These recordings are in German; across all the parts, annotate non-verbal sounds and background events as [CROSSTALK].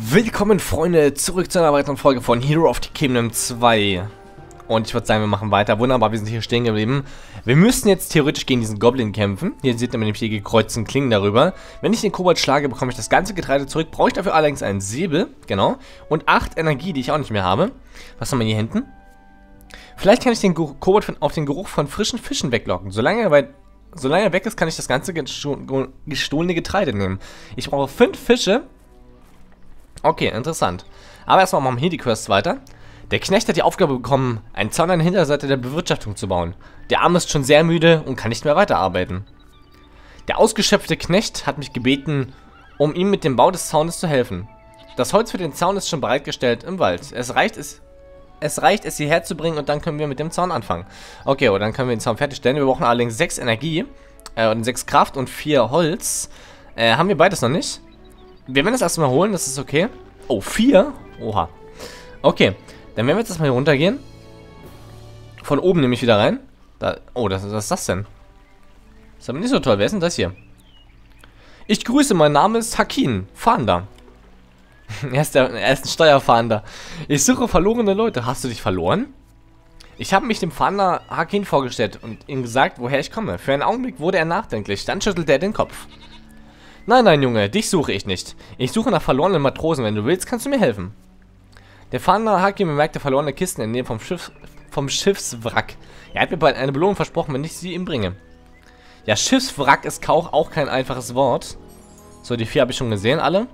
Willkommen Freunde, zurück zu einer weiteren Folge von Hero of the Kingdom 2 Und ich würde sagen, wir machen weiter, wunderbar, wir sind hier stehen geblieben. Wir müssen jetzt theoretisch gegen diesen Goblin kämpfen. Hier seht ihr nämlich die gekreuzten Klingen darüber. Wenn ich den Kobold schlage, bekomme ich das ganze Getreide zurück. Brauche ich dafür allerdings einen Säbel, genau. Und 8 Energie, die ich auch nicht mehr habe. Was haben wir hier hinten? Vielleicht kann ich den Kobold auf den Geruch von frischen Fischen weglocken. Solange er bei Solange er weg ist, kann ich das ganze gestohlene Getreide nehmen. Ich brauche 5 Fische Okay, interessant. Aber erstmal machen wir hier die Quest weiter. Der Knecht hat die Aufgabe bekommen, einen Zaun an der Hinterseite der Bewirtschaftung zu bauen. Der Arm ist schon sehr müde und kann nicht mehr weiterarbeiten. Der ausgeschöpfte Knecht hat mich gebeten, um ihm mit dem Bau des Zaunes zu helfen. Das Holz für den Zaun ist schon bereitgestellt im Wald. Es reicht es, es reicht es hierher zu bringen und dann können wir mit dem Zaun anfangen. Okay, und dann können wir den Zaun fertigstellen. Wir brauchen allerdings 6 Energie äh, und 6 Kraft und 4 Holz. Äh, haben wir beides noch nicht. Wir werden das erstmal holen, das ist okay. Oh, vier? Oha. Okay, dann werden wir jetzt erstmal hier runtergehen. Von oben nehme ich wieder rein. Da, oh, das, was ist das denn? Das ist aber nicht so toll. Wer ist denn das hier? Ich grüße, mein Name ist Hakin, Fahnder. [LAUGHS] er, ist der, er ist ein Steuerfahnder. Ich suche verlorene Leute. Hast du dich verloren? Ich habe mich dem Fahnder Hakin vorgestellt und ihm gesagt, woher ich komme. Für einen Augenblick wurde er nachdenklich. Dann schüttelte er den Kopf. Nein, nein, Junge, dich suche ich nicht. Ich suche nach verlorenen Matrosen. Wenn du willst, kannst du mir helfen. Der Fahnder Haki bemerkte verlorene Kisten in der Nähe vom, Schiff, vom Schiffswrack. Er hat mir bald eine Belohnung versprochen, wenn ich sie ihm bringe. Ja, Schiffswrack ist auch, auch kein einfaches Wort. So, die vier habe ich schon gesehen, alle.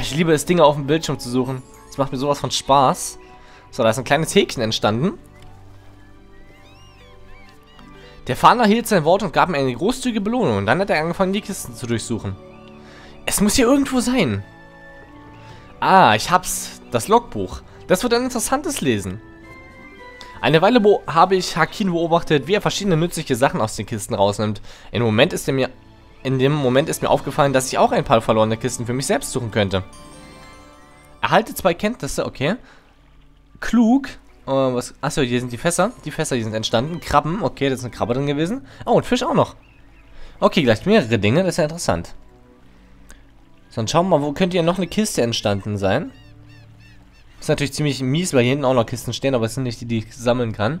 Ich liebe es, Dinge auf dem Bildschirm zu suchen. Das macht mir sowas von Spaß. So, da ist ein kleines Häkchen entstanden. Der Fahnder hielt sein Wort und gab mir eine großzügige Belohnung. Und dann hat er angefangen, die Kisten zu durchsuchen. Es muss hier irgendwo sein. Ah, ich hab's. Das Logbuch. Das wird ein interessantes Lesen. Eine Weile habe ich Hakin beobachtet, wie er verschiedene nützliche Sachen aus den Kisten rausnimmt. In, Moment ist mir, in dem Moment ist mir aufgefallen, dass ich auch ein paar verlorene Kisten für mich selbst suchen könnte. Erhalte zwei Kenntnisse, okay. Klug, Uh, was, achso, hier sind die Fässer. Die Fässer, die sind entstanden. Krabben, okay, da ist eine Krabbe drin gewesen. Oh, und Fisch auch noch. Okay, gleich mehrere Dinge, das ist ja interessant. So, dann schauen wir mal, wo könnte hier noch eine Kiste entstanden sein? Ist natürlich ziemlich mies, weil hier hinten auch noch Kisten stehen, aber es sind nicht die, die ich sammeln kann.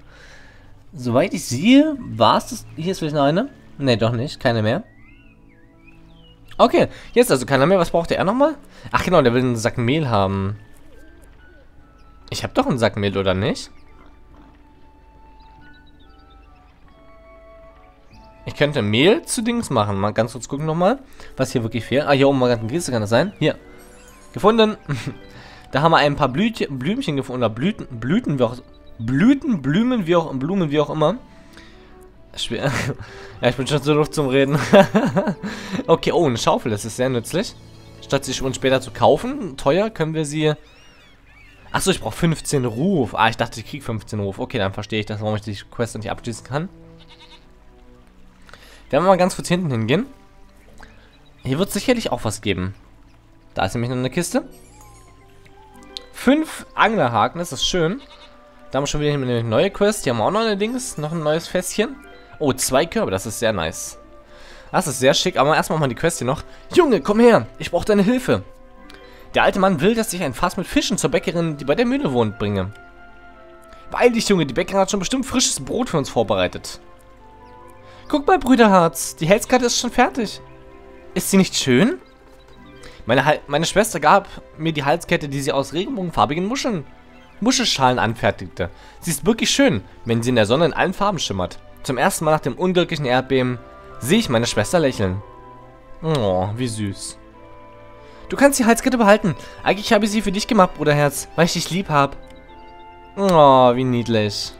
Soweit ich sehe, war es das. Hier ist vielleicht noch eine. Ne, doch nicht, keine mehr. Okay, jetzt also keiner mehr. Was braucht er nochmal? Ach genau, der will einen Sack Mehl haben. Ich habe doch einen Sack Mehl, oder nicht? Ich könnte Mehl zu Dings machen. Mal ganz kurz gucken nochmal, was hier wirklich fehlt. Ah, hier oben mal ganz ein Kiste kann das sein. Hier. Gefunden. [LAUGHS] da haben wir ein paar Blütchen, Blümchen gefunden. Oder Blüten, Blüten, wie auch, Blüten, Blumen, wie auch, Blumen, wie auch immer. Schwer. [LAUGHS] ja, ich bin schon zu Luft zum Reden. [LAUGHS] okay, oh, eine Schaufel, das ist sehr nützlich. Statt sie schon später zu kaufen, teuer, können wir sie Achso, ich brauche 15 Ruf. Ah, ich dachte, ich kriege 15 Ruf. Okay, dann verstehe ich das, warum ich die Quest nicht abschließen kann. Werden wir mal ganz kurz hinten hingehen. Hier wird sicherlich auch was geben. Da ist nämlich noch eine Kiste. Fünf Anglerhaken, das ist schön. Da haben wir schon wieder eine neue Quest. Hier haben wir auch noch eine Dings, noch ein neues Fässchen. Oh, zwei Körbe, das ist sehr nice. Das ist sehr schick, aber erstmal mal die Quest hier noch. Junge, komm her, ich brauche deine Hilfe. Der alte Mann will, dass ich ein Fass mit Fischen zur Bäckerin, die bei der Mühle wohnt, bringe. Weil dich, Junge, die Bäckerin hat schon bestimmt frisches Brot für uns vorbereitet. Guck mal, Brüderharz, die Halskette ist schon fertig. Ist sie nicht schön? Meine, meine Schwester gab mir die Halskette, die sie aus regenbogenfarbigen Muscheln, Muschelschalen anfertigte. Sie ist wirklich schön, wenn sie in der Sonne in allen Farben schimmert. Zum ersten Mal nach dem unglücklichen Erdbeben sehe ich meine Schwester lächeln. Oh, wie süß. Du kannst die Halskette behalten. Eigentlich habe ich sie für dich gemacht, Bruderherz, weil ich dich lieb habe. Oh, wie niedlich.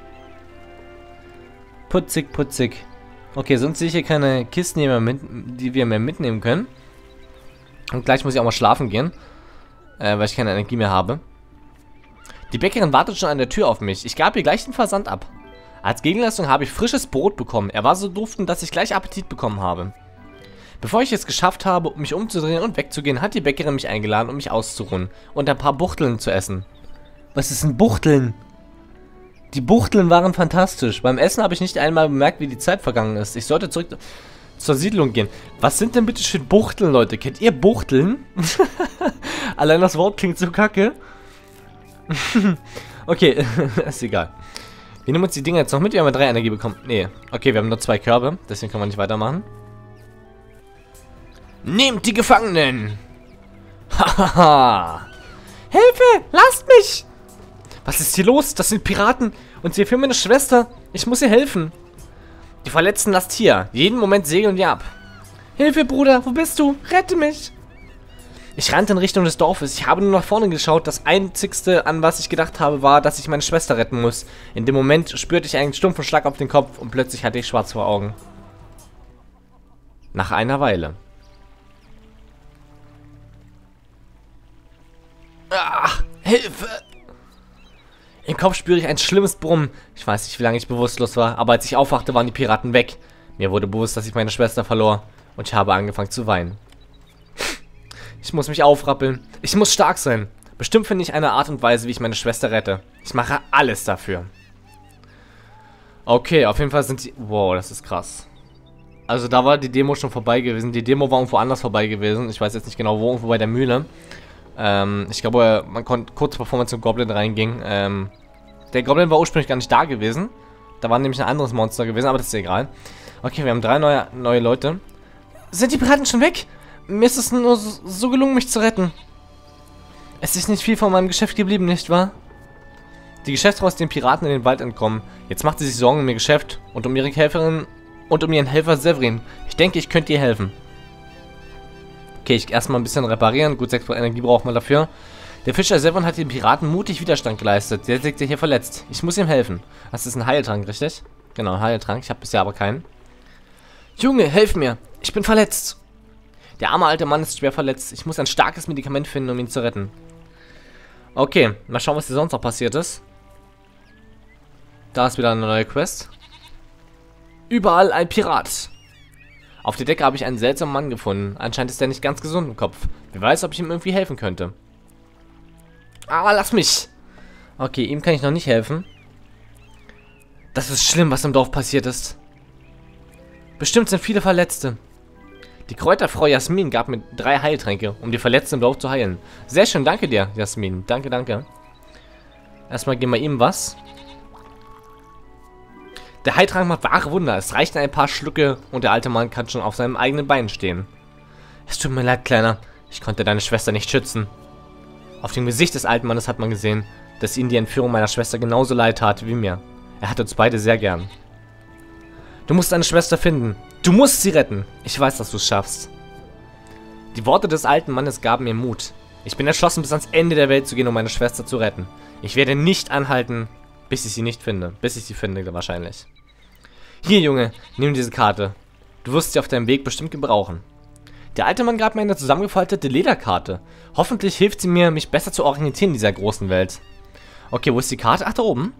Putzig, putzig. Okay, sonst sehe ich hier keine Kisten, die wir, mit, die wir mehr mitnehmen können. Und gleich muss ich auch mal schlafen gehen. Äh, weil ich keine Energie mehr habe. Die Bäckerin wartet schon an der Tür auf mich. Ich gab ihr gleich den Versand ab. Als Gegenleistung habe ich frisches Brot bekommen. Er war so duftend, dass ich gleich Appetit bekommen habe. Bevor ich es geschafft habe, mich umzudrehen und wegzugehen, hat die Bäckerin mich eingeladen, um mich auszuruhen und ein paar Buchteln zu essen. Was ist ein Buchteln? Die Buchteln waren fantastisch. Beim Essen habe ich nicht einmal bemerkt, wie die Zeit vergangen ist. Ich sollte zurück... zur Siedlung gehen. Was sind denn bitte schön Buchteln, Leute? Kennt ihr Buchteln? [LAUGHS] Allein das Wort klingt so kacke. [LAUGHS] okay, [LAUGHS] ist egal. Wir nehmen uns die Dinger jetzt noch mit. Wir haben drei Energie bekommen. Nee, okay, wir haben nur zwei Körbe. Deswegen können wir nicht weitermachen. Nehmt die Gefangenen! [LAUGHS] Hahaha! Hilfe! Lasst mich! Was ist hier los? Das sind Piraten und sie führen meine Schwester. Ich muss ihr helfen. Die Verletzten lasst hier. Jeden Moment segeln wir ab. Hilfe, Bruder, wo bist du? Rette mich! Ich rannte in Richtung des Dorfes. Ich habe nur nach vorne geschaut. Das Einzigste, an was ich gedacht habe, war, dass ich meine Schwester retten muss. In dem Moment spürte ich einen stumpfen Schlag auf den Kopf und plötzlich hatte ich schwarz vor Augen. Nach einer Weile. Ach, Hilfe! Im Kopf spüre ich ein schlimmes Brummen. Ich weiß nicht, wie lange ich bewusstlos war, aber als ich aufwachte, waren die Piraten weg. Mir wurde bewusst, dass ich meine Schwester verlor und ich habe angefangen zu weinen. Ich muss mich aufrappeln. Ich muss stark sein. Bestimmt finde ich eine Art und Weise, wie ich meine Schwester rette. Ich mache alles dafür. Okay, auf jeden Fall sind die... Wow, das ist krass. Also da war die Demo schon vorbei gewesen. Die Demo war irgendwo anders vorbei gewesen. Ich weiß jetzt nicht genau wo, irgendwo bei der Mühle. Ähm, ich glaube, man konnte kurz bevor man zum Goblin reinging. Ähm, der Goblin war ursprünglich gar nicht da gewesen. Da war nämlich ein anderes Monster gewesen, aber das ist egal. Okay, wir haben drei neue, neue Leute. Sind die Piraten schon weg? Mir ist es nur so gelungen, mich zu retten. Es ist nicht viel von meinem Geschäft geblieben, nicht wahr? Die Geschäftsfrau ist den Piraten in den Wald entkommen. Jetzt macht sie sich Sorgen um ihr Geschäft und um ihre Helferin und um ihren Helfer Severin. Ich denke, ich könnte ihr helfen. Okay, ich erstmal ein bisschen reparieren. Gut, 6 Energie braucht man dafür. Der Fischer Severn hat den Piraten mutig Widerstand geleistet. Der liegt hier verletzt. Ich muss ihm helfen. Das ist ein Heiltrank, richtig? Genau, ein Heiltrank. Ich habe bisher aber keinen. Junge, helf mir. Ich bin verletzt. Der arme alte Mann ist schwer verletzt. Ich muss ein starkes Medikament finden, um ihn zu retten. Okay, mal schauen, was hier sonst noch passiert ist. Da ist wieder eine neue Quest. Überall ein Pirat. Auf der Decke habe ich einen seltsamen Mann gefunden. Anscheinend ist er nicht ganz gesund im Kopf. Wer weiß, ob ich ihm irgendwie helfen könnte. Ah, lass mich! Okay, ihm kann ich noch nicht helfen. Das ist schlimm, was im Dorf passiert ist. Bestimmt sind viele Verletzte. Die Kräuterfrau Jasmin gab mir drei Heiltränke, um die Verletzten im Dorf zu heilen. Sehr schön, danke dir, Jasmin. Danke, danke. Erstmal geben wir ihm was. Der Heiltrank macht wahre Wunder. Es reichen ein paar Schlucke und der alte Mann kann schon auf seinem eigenen Bein stehen. Es tut mir leid, Kleiner. Ich konnte deine Schwester nicht schützen. Auf dem Gesicht des alten Mannes hat man gesehen, dass ihm die Entführung meiner Schwester genauso leid tat wie mir. Er hat uns beide sehr gern. Du musst deine Schwester finden. Du musst sie retten. Ich weiß, dass du es schaffst. Die Worte des alten Mannes gaben mir Mut. Ich bin entschlossen, bis ans Ende der Welt zu gehen, um meine Schwester zu retten. Ich werde nicht anhalten, bis ich sie nicht finde. Bis ich sie finde, wahrscheinlich. Hier, Junge, nimm diese Karte. Du wirst sie auf deinem Weg bestimmt gebrauchen. Der alte Mann gab mir eine zusammengefaltete Lederkarte. Hoffentlich hilft sie mir, mich besser zu orientieren in dieser großen Welt. Okay, wo ist die Karte? Ach, da oben.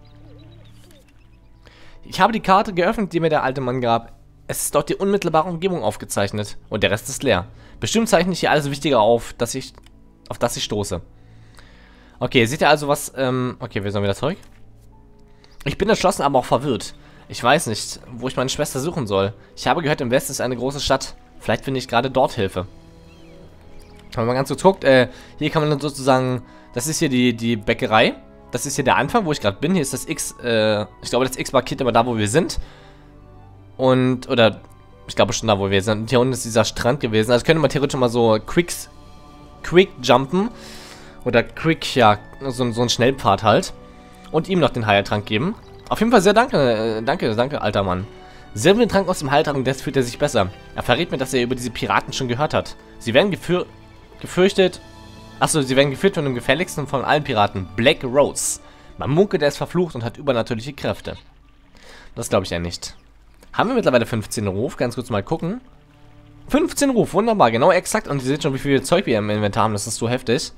Ich habe die Karte geöffnet, die mir der alte Mann gab. Es ist dort die unmittelbare Umgebung aufgezeichnet und der Rest ist leer. Bestimmt zeichne ich hier alles Wichtige auf, dass ich, auf das ich stoße. Okay, seht ihr also was, ähm, okay, wir sollen wieder zurück. Ich bin entschlossen, aber auch verwirrt. Ich weiß nicht, wo ich meine Schwester suchen soll. Ich habe gehört, im Westen ist eine große Stadt. Vielleicht finde ich gerade dort Hilfe. Wenn man ganz kurz guckt, äh, hier kann man dann sozusagen, das ist hier die, die Bäckerei. Das ist hier der Anfang, wo ich gerade bin. Hier ist das X, äh, ich glaube, das X markiert immer da, wo wir sind. Und, oder, ich glaube schon da, wo wir sind. Und hier unten ist dieser Strand gewesen. Also könnte man theoretisch mal so Quicks, Quick jumpen. Oder Quick, ja, so, so ein Schnellpfad halt. Und ihm noch den Heiltrank geben. Auf jeden Fall sehr danke, äh, danke, danke, alter Mann. Silber den Trank aus dem Heiltrank und jetzt fühlt er sich besser. Er verrät mir, dass er über diese Piraten schon gehört hat. Sie werden gefür gefürchtet... Achso, sie werden geführt von dem gefährlichsten von allen Piraten, Black Rose. Man munkelt, er ist verflucht und hat übernatürliche Kräfte. Das glaube ich ja nicht. Haben wir mittlerweile 15 Ruf? Ganz kurz mal gucken. 15 Ruf, wunderbar, genau exakt. Und ihr seht schon, wie viel Zeug wir im Inventar haben. Das ist so heftig.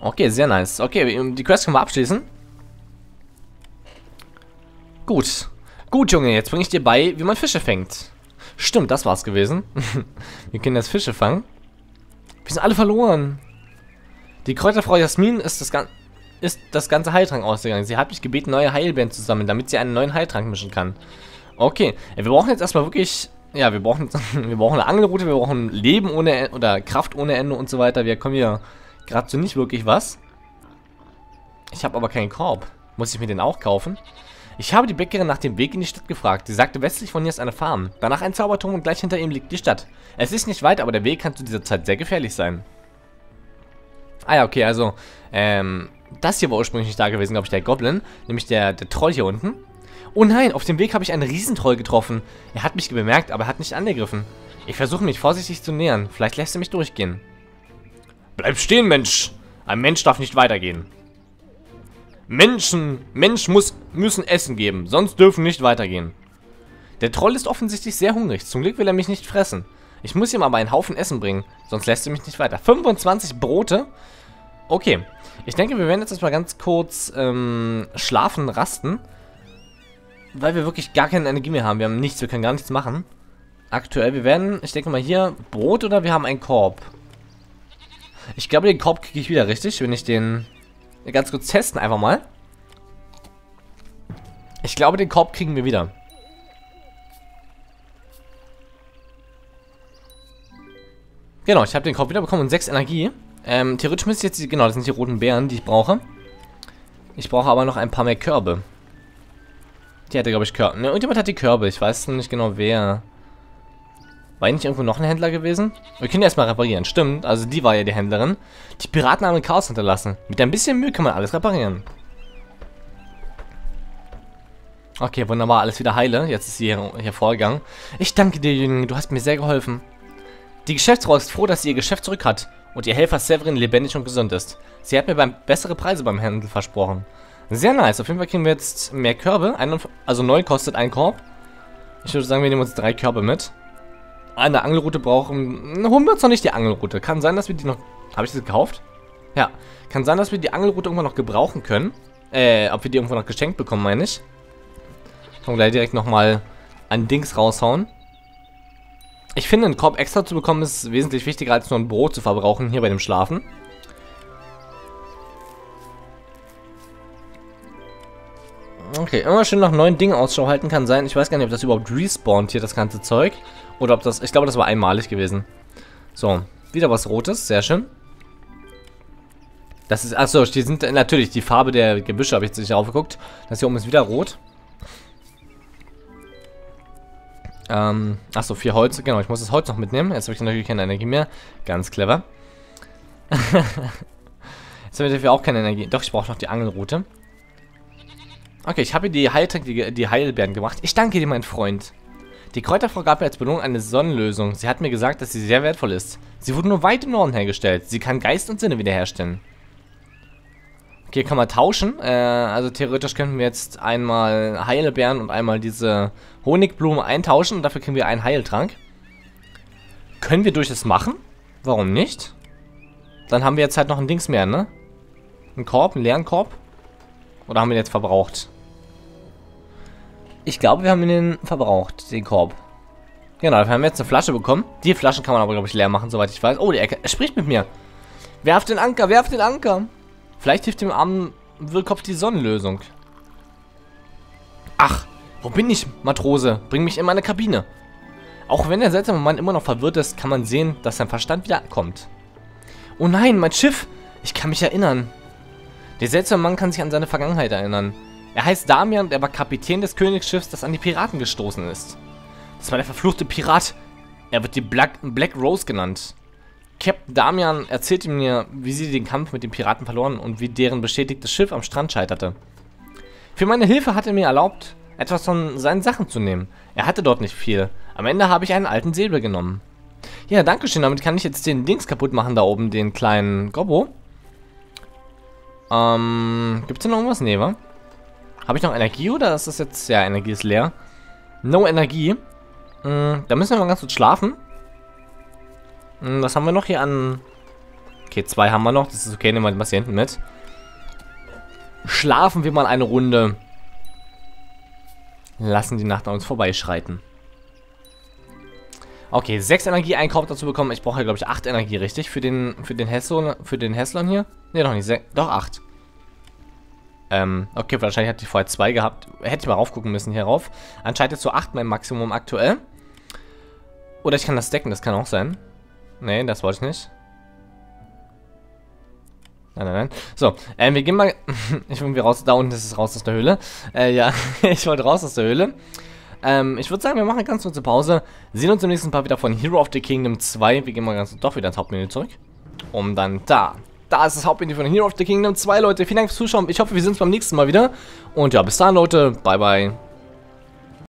Okay, sehr nice. Okay, die Quest können wir abschließen. Gut. Gut, Junge, jetzt bringe ich dir bei, wie man Fische fängt. Stimmt, das war's gewesen. [LAUGHS] wir können jetzt Fische fangen. Wir sind alle verloren. Die Kräuterfrau Jasmin ist das, ist das ganze Heiltrank ausgegangen. Sie hat mich gebeten, neue Heilbeeren zu sammeln, damit sie einen neuen Heiltrank mischen kann. Okay, wir brauchen jetzt erstmal wirklich Ja, wir brauchen, [LAUGHS] wir brauchen eine Angelroute, wir brauchen Leben ohne Ende oder Kraft ohne Ende und so weiter. Wir kommen hier gerade so nicht wirklich was. Ich habe aber keinen Korb. Muss ich mir den auch kaufen? Ich habe die Bäckerin nach dem Weg in die Stadt gefragt. Sie sagte, westlich von hier ist eine Farm. Danach ein Zauberturm und gleich hinter ihm liegt die Stadt. Es ist nicht weit, aber der Weg kann zu dieser Zeit sehr gefährlich sein. Ah ja, okay, also, ähm, das hier war ursprünglich nicht da gewesen, glaube ich, der Goblin. Nämlich der, der Troll hier unten. Oh nein, auf dem Weg habe ich einen Riesentroll getroffen. Er hat mich bemerkt, aber er hat nicht angegriffen. Ich versuche mich vorsichtig zu nähern. Vielleicht lässt er mich durchgehen. Bleib stehen, Mensch. Ein Mensch darf nicht weitergehen. Menschen, Mensch muss, müssen Essen geben, sonst dürfen nicht weitergehen. Der Troll ist offensichtlich sehr hungrig. Zum Glück will er mich nicht fressen. Ich muss ihm aber einen Haufen Essen bringen, sonst lässt er mich nicht weiter. 25 Brote? Okay. Ich denke, wir werden jetzt erstmal ganz kurz ähm, schlafen, rasten. Weil wir wirklich gar keine Energie mehr haben. Wir haben nichts, wir können gar nichts machen. Aktuell, wir werden, ich denke mal hier, Brot oder wir haben einen Korb. Ich glaube, den Korb kriege ich wieder richtig, wenn ich den ganz kurz testen einfach mal. Ich glaube, den Korb kriegen wir wieder. Genau, ich habe den Korb wieder bekommen und 6 Energie. Ähm, theoretisch müsste ich jetzt, genau, das sind die roten Beeren, die ich brauche. Ich brauche aber noch ein paar mehr Körbe. Die hatte, glaube ich, Körbe. Ne, irgendjemand hat die Körbe. Ich weiß nicht genau, wer. War nicht irgendwo noch ein Händler gewesen? Wir können erstmal reparieren. Stimmt, also die war ja die Händlerin. Die Piraten haben Chaos hinterlassen. Mit ein bisschen Mühe kann man alles reparieren. Okay, wunderbar, alles wieder heile. Jetzt ist sie hier, hier vorgegangen. Ich danke dir, Jüngling, du hast mir sehr geholfen. Die Geschäftsfrau ist froh, dass sie ihr Geschäft zurück hat und ihr Helfer Severin lebendig und gesund ist. Sie hat mir beim, bessere Preise beim Handel versprochen. Sehr nice, auf jeden Fall kriegen wir jetzt mehr Körbe. Ein, also neu kostet ein Korb. Ich würde sagen, wir nehmen uns drei Körbe mit. Eine Angelroute brauchen... Holen wir uns noch nicht die Angelroute. Kann sein, dass wir die noch... Habe ich sie gekauft? Ja. Kann sein, dass wir die Angelroute irgendwann noch gebrauchen können. Äh, ob wir die irgendwann noch geschenkt bekommen, meine ich. Können gleich direkt nochmal ein Dings raushauen. Ich finde, einen Korb extra zu bekommen ist wesentlich wichtiger, als nur ein Brot zu verbrauchen hier bei dem Schlafen. Okay, immer schön nach neuen Dingen Ausschau halten kann sein. Ich weiß gar nicht, ob das überhaupt respawnt hier, das ganze Zeug. Oder ob das... Ich glaube, das war einmalig gewesen. So, wieder was Rotes. Sehr schön. Das ist... Achso, die sind natürlich die Farbe der Gebüsche, habe ich jetzt nicht aufgeguckt. Das hier oben ist wieder rot. Ähm, achso, vier Holz. Genau, ich muss das Holz noch mitnehmen. Jetzt habe ich natürlich keine Energie mehr. Ganz clever. [LAUGHS] Jetzt haben wir dafür auch keine Energie. Doch, ich brauche noch die Angelroute. Okay, ich habe die, Heiltränke, die, die Heilbeeren gemacht. Ich danke dir, mein Freund. Die Kräuterfrau gab mir als Belohnung eine Sonnenlösung. Sie hat mir gesagt, dass sie sehr wertvoll ist. Sie wurde nur weit im Norden hergestellt. Sie kann Geist und Sinne wiederherstellen. Okay, kann man tauschen. Äh, also theoretisch könnten wir jetzt einmal Heilebeeren und einmal diese Honigblume eintauschen. Und dafür kriegen wir einen Heiltrank. Können wir durchaus machen? Warum nicht? Dann haben wir jetzt halt noch ein Dings mehr, ne? Ein Korb, einen leeren Korb. Oder haben wir den jetzt verbraucht? Ich glaube, wir haben ihn verbraucht, den Korb. Genau, dafür haben wir jetzt eine Flasche bekommen. Die Flaschen kann man aber, glaube ich, leer machen, soweit ich weiß. Oh, der er spricht mit mir. Werft den Anker, werft den Anker. Vielleicht hilft dem armen Willkopf die Sonnenlösung. Ach, wo bin ich, Matrose? Bring mich in meine Kabine. Auch wenn der seltsame Mann immer noch verwirrt ist, kann man sehen, dass sein Verstand wieder ankommt. Oh nein, mein Schiff! Ich kann mich erinnern. Der seltsame Mann kann sich an seine Vergangenheit erinnern. Er heißt Damian und er war Kapitän des Königsschiffs, das an die Piraten gestoßen ist. Das war der verfluchte Pirat. Er wird die Black, Black Rose genannt. Captain Damian erzählte mir, wie sie den Kampf mit den Piraten verloren und wie deren bestätigtes Schiff am Strand scheiterte. Für meine Hilfe hat er mir erlaubt, etwas von seinen Sachen zu nehmen. Er hatte dort nicht viel. Am Ende habe ich einen alten Säbel genommen. Ja, danke schön. Damit kann ich jetzt den Dings kaputt machen da oben, den kleinen Gobbo. Ähm, gibt es noch irgendwas? Nee, wa? Habe ich noch Energie oder ist das jetzt... Ja, Energie ist leer. No Energie. Hm, da müssen wir mal ganz kurz schlafen. Hm, was haben wir noch hier an... Okay, zwei haben wir noch. Das ist okay, nehmen wir hier hinten mit. Schlafen wir mal eine Runde. Lassen die Nacht an uns vorbeischreiten. Okay, 6 Energie einkauft dazu bekommen. Ich brauche, glaube ich, 8 Energie, richtig? Für den, für den den Hesslon hier? Ne, noch nicht. Doch, 8. Ähm, okay, wahrscheinlich hatte ich vorher 2 gehabt. Hätte ich mal raufgucken müssen hierauf. Anscheinend ist so 8 mein Maximum aktuell. Oder ich kann das decken, das kann auch sein. Nee, das wollte ich nicht. Nein, nein, nein. So, ähm, wir gehen mal... [LAUGHS] ich will raus... Da unten ist es raus aus der Höhle. Äh, ja, [LAUGHS] ich wollte raus aus der Höhle. Ähm, ich würde sagen, wir machen eine ganz kurze Pause. Sehen uns im nächsten Part wieder von Hero of the Kingdom 2. Wir gehen mal ganz doch wieder ins Hauptmenü zurück. Um dann da... Da ist das Hauptmenü von Hero of the Kingdom 2, Leute. Vielen Dank fürs Zuschauen. Ich hoffe, wir sehen uns beim nächsten Mal wieder. Und ja, bis dann, Leute. Bye, bye.